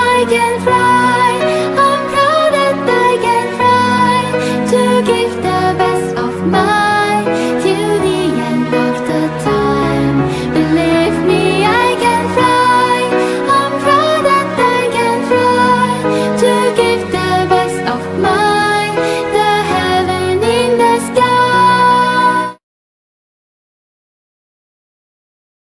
I can fly.